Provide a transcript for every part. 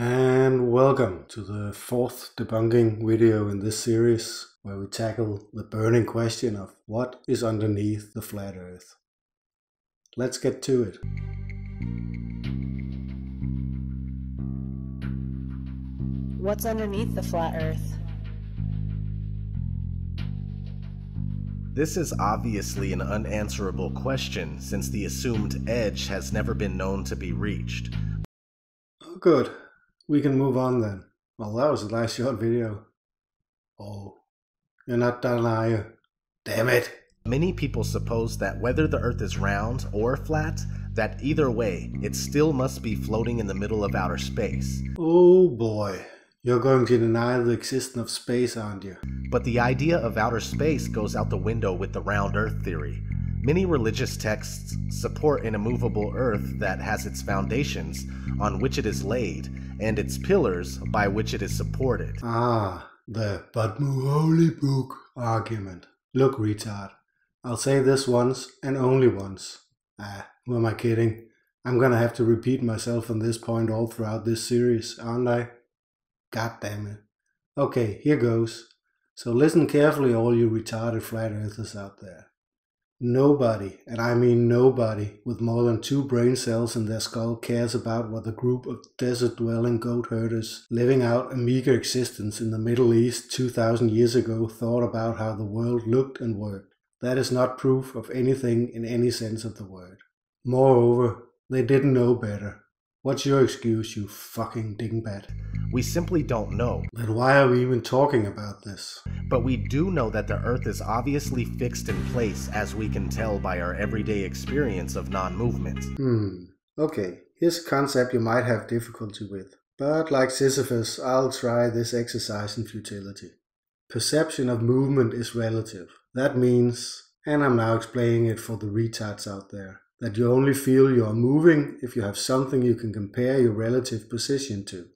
And welcome to the fourth debunking video in this series where we tackle the burning question of what is underneath the flat earth. Let's get to it. What's underneath the flat earth? This is obviously an unanswerable question since the assumed edge has never been known to be reached. Oh, good. We can move on then. Well, that was a nice short video. Oh, you're not done, are you? Damn it. Many people suppose that whether the Earth is round or flat, that either way, it still must be floating in the middle of outer space. Oh boy. You're going to deny the existence of space, aren't you? But the idea of outer space goes out the window with the round Earth theory. Many religious texts support an immovable Earth that has its foundations on which it is laid and its pillars by which it is supported. Ah, the but holy book argument. Look, retard. I'll say this once and only once. Ah, who am I kidding? I'm gonna have to repeat myself on this point all throughout this series, aren't I? God damn it. Okay, here goes. So listen carefully, all you retarded flat earthers out there. Nobody, and I mean nobody, with more than two brain cells in their skull cares about what a group of desert dwelling goat herders living out a meager existence in the Middle East 2000 years ago thought about how the world looked and worked. That is not proof of anything in any sense of the word. Moreover, they didn't know better. What's your excuse, you fucking dingbat? We simply don't know. Then why are we even talking about this? But we do know that the Earth is obviously fixed in place as we can tell by our everyday experience of non movement. Hmm. Okay, here's a concept you might have difficulty with. But like Sisyphus, I'll try this exercise in futility. Perception of movement is relative. That means, and I'm now explaining it for the retards out there, that you only feel you are moving if you have something you can compare your relative position to.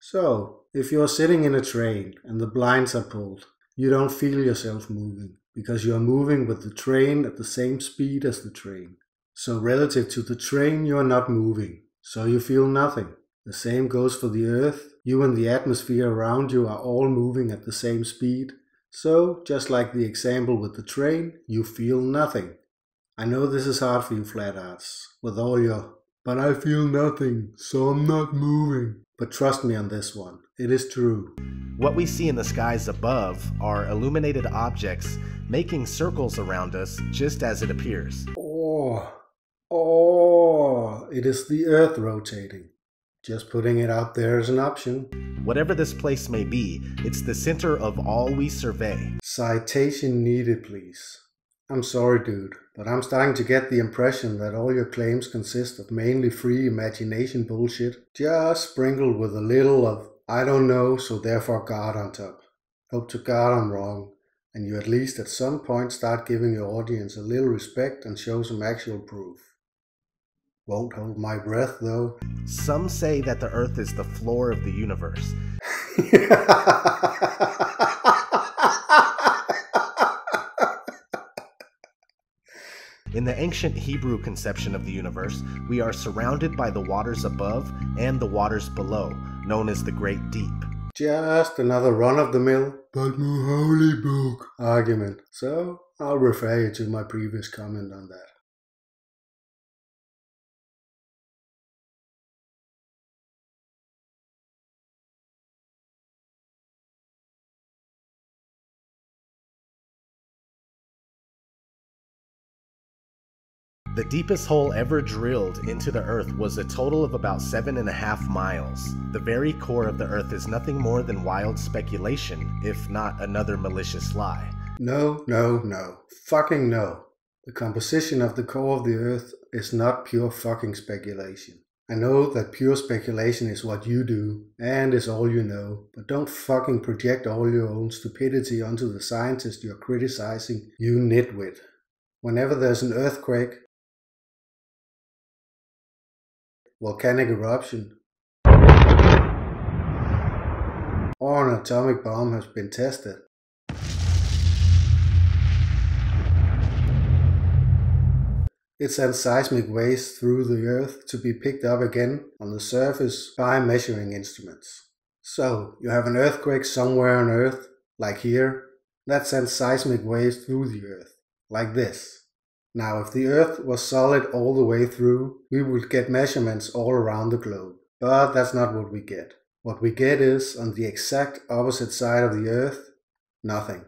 So, if you're sitting in a train and the blinds are pulled, you don't feel yourself moving because you are moving with the train at the same speed as the train. So, relative to the train, you are not moving, so you feel nothing. The same goes for the earth. You and the atmosphere around you are all moving at the same speed. So, just like the example with the train, you feel nothing. I know this is hard for you flat arts, with all your, but I feel nothing, so I'm not moving. But trust me on this one, it is true. What we see in the skies above are illuminated objects making circles around us just as it appears. Oh, oh, it is the earth rotating. Just putting it out there as an option. Whatever this place may be, it's the center of all we survey. Citation needed, please. I'm sorry, dude, but I'm starting to get the impression that all your claims consist of mainly free imagination bullshit, just sprinkled with a little of I don't know, so therefore God on top. Hope to God I'm wrong, and you at least at some point start giving your audience a little respect and show some actual proof. Won't hold my breath though. Some say that the earth is the floor of the universe. In the ancient Hebrew conception of the universe, we are surrounded by the waters above and the waters below, known as the Great Deep. Just another run of the mill, but more holy book argument. So I'll refer you to my previous comment on that. The deepest hole ever drilled into the Earth was a total of about seven and a half miles. The very core of the Earth is nothing more than wild speculation, if not another malicious lie. No, no, no. Fucking no. The composition of the core of the Earth is not pure fucking speculation. I know that pure speculation is what you do, and is all you know, but don't fucking project all your own stupidity onto the scientist you're criticizing, you nitwit. Whenever there's an earthquake, volcanic eruption, or an atomic bomb has been tested. It sends seismic waves through the Earth to be picked up again on the surface by measuring instruments. So, you have an earthquake somewhere on Earth, like here, that sends seismic waves through the Earth, like this. Now, if the Earth was solid all the way through, we would get measurements all around the globe. But that's not what we get. What we get is, on the exact opposite side of the Earth, nothing.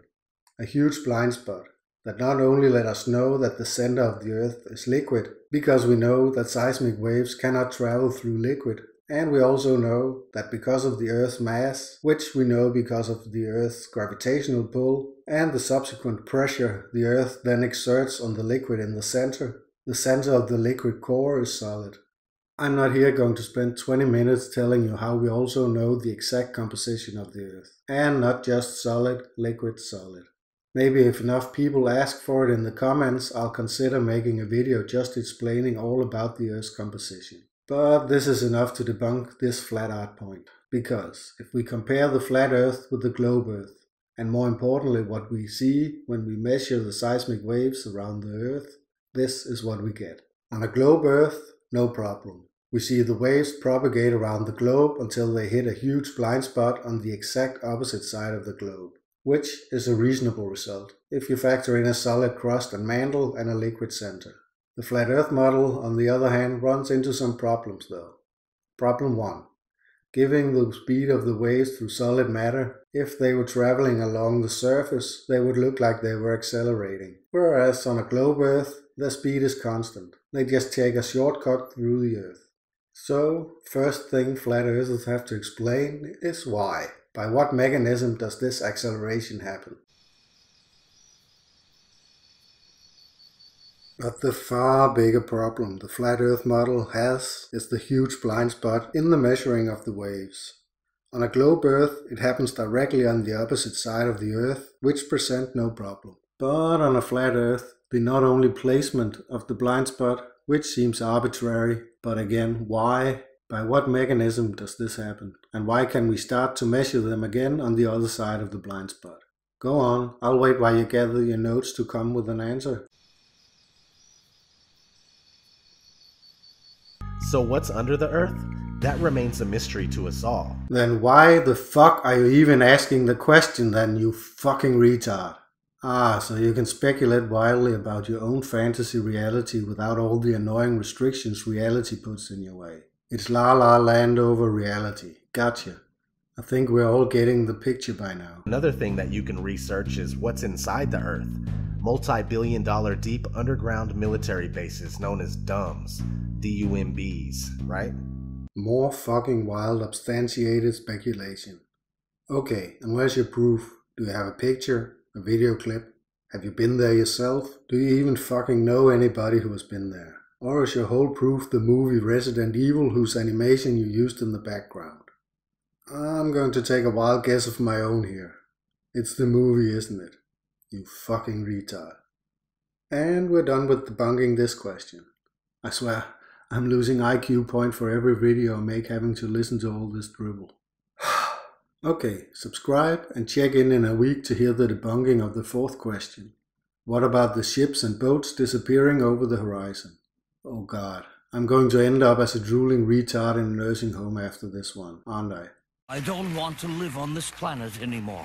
A huge blind spot that not only let us know that the center of the Earth is liquid, because we know that seismic waves cannot travel through liquid, and we also know that because of the Earth's mass, which we know because of the Earth's gravitational pull, and the subsequent pressure the Earth then exerts on the liquid in the center, the center of the liquid core is solid. I'm not here going to spend 20 minutes telling you how we also know the exact composition of the Earth, and not just solid, liquid, solid. Maybe if enough people ask for it in the comments, I'll consider making a video just explaining all about the Earth's composition. But this is enough to debunk this flat earth point. Because if we compare the flat earth with the globe earth, and more importantly what we see when we measure the seismic waves around the earth, this is what we get. On a globe earth, no problem. We see the waves propagate around the globe until they hit a huge blind spot on the exact opposite side of the globe, which is a reasonable result if you factor in a solid crust and mantle and a liquid center. The flat earth model, on the other hand, runs into some problems though. Problem 1. Giving the speed of the waves through solid matter, if they were traveling along the surface, they would look like they were accelerating. Whereas on a globe Earth, their speed is constant. They just take a shortcut through the Earth. So, first thing flat earthers have to explain is why. By what mechanism does this acceleration happen? But the far bigger problem the flat earth model has is the huge blind spot in the measuring of the waves. On a globe earth, it happens directly on the opposite side of the earth, which present no problem. But on a flat earth, the not only placement of the blind spot, which seems arbitrary, but again, why? By what mechanism does this happen? And why can we start to measure them again on the other side of the blind spot? Go on, I'll wait while you gather your notes to come with an answer. So, what's under the earth? That remains a mystery to us all. Then why the fuck are you even asking the question then, you fucking retard? Ah, so you can speculate wildly about your own fantasy reality without all the annoying restrictions reality puts in your way. It's la la land over reality. Gotcha. I think we're all getting the picture by now. Another thing that you can research is what's inside the Earth. Multi billion dollar deep underground military bases known as DUMBs. DUMBs, right? More fucking wild, substantiated speculation. Okay, unless you proof, do you have a picture, a video clip? Have you been there yourself? Do you even fucking know anybody who has been there? Or is your whole proof the movie Resident Evil whose animation you used in the background? I'm going to take a wild guess of my own here. It's the movie, isn't it? You fucking retard. And we're done with debunking this question. I swear, I'm losing IQ point for every video I make having to listen to all this dribble. okay, subscribe and check in in a week to hear the debunking of the fourth question. What about the ships and boats disappearing over the horizon? Oh god, I'm going to end up as a drooling retard in a nursing home after this one, aren't I? I don't want to live on this planet anymore.